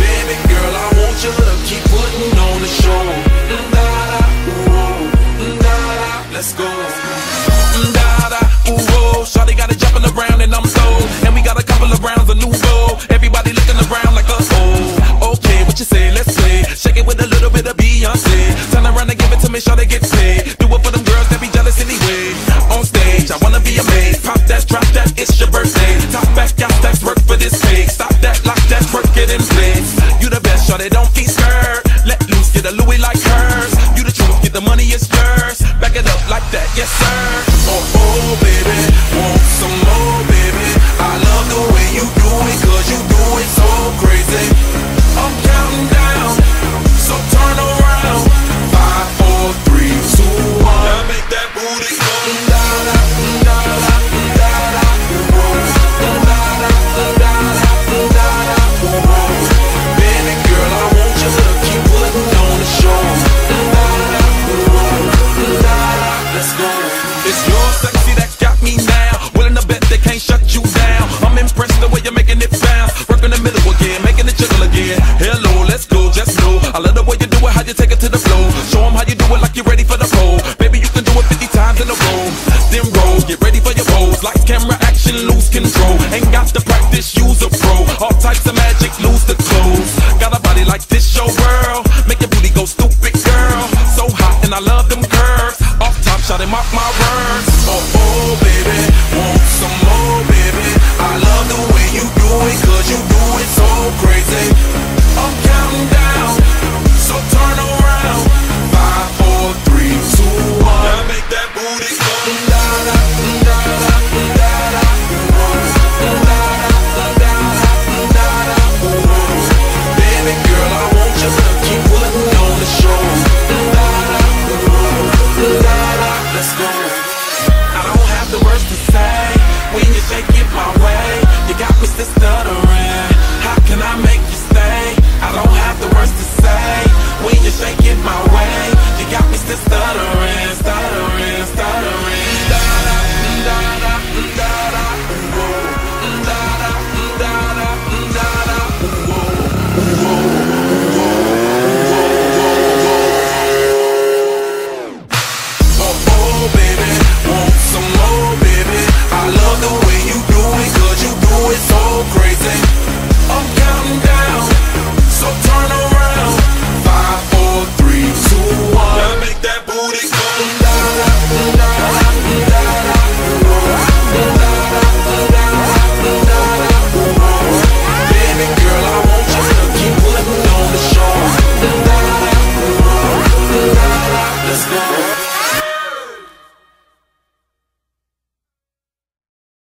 Baby girl, I want your love, keep putting on the show Let's go Da-da, ooh, shawty got a jump in the brain Be scared. Let loose, get a Louis like hers. You the truth, get the money, it's yours. Back it up like that, yes sir. Oh oh baby, want some more baby. I love the way you do it, cause you do it so crazy. It, how you take it to the flow. Show 'em how you do it like you're ready for the pole. Baby, you can do it 50 times in a row. Then roll, get ready for your pose. Lights, camera, action, lose control. Ain't got to practice, use a pro. All types of magic, lose the clothes. Got a body like this, your world. Make your booty go stupid, girl. So hot, and I love them curves. Off top, shot him mark my words. Oh, oh, baby, my way. You got me stuttering. How can I make